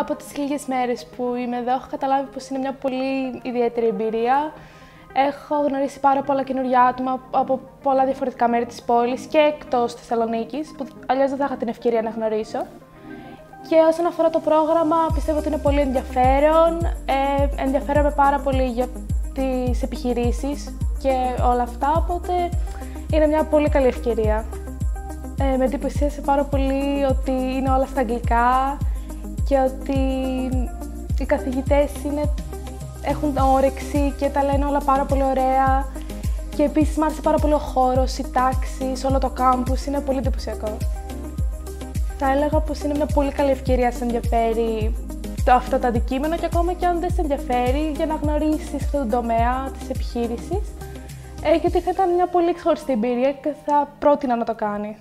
Από τις λίγες μέρες που είμαι εδώ έχω καταλάβει πως είναι μια πολύ ιδιαίτερη εμπειρία. Έχω γνωρίσει πάρα πολλά καινούργια άτομα από πολλά διαφορετικά μέρη της πόλης και εκτός Θεσσαλονίκης, που αλλιώς δεν θα είχα την ευκαιρία να γνωρίσω. Και όσον αφορά το πρόγραμμα, πιστεύω ότι είναι πολύ ενδιαφέρον. Ε, ενδιαφέρομαι πάρα πολύ για τις επιχειρήσεις και όλα αυτά, οπότε είναι μια πολύ καλή ευκαιρία. Ε, με εντυπωσίασε πάρα πολύ ότι είναι όλα στα αγγλικά και ότι οι καθηγητές είναι, έχουν όρεξη και τα λένε όλα πάρα πολύ ωραία. Και επίσης μου άρεσε πάρα πολύ ο χώρος, η τάξη, όλο το κάμπους, είναι πολύ εντυπωσιακό. Θα έλεγα πως είναι μια πολύ καλή ευκαιρία σε ενδιαφέρει το, αυτό το αντικείμενο και ακόμα και αν δεν σε ενδιαφέρει για να γνωρίσεις αυτό το τομέα της επιχείρησης ε, γιατί θα ήταν μια πολύ ξεχωριστή εμπειρία και θα πρότεινα να το κάνει.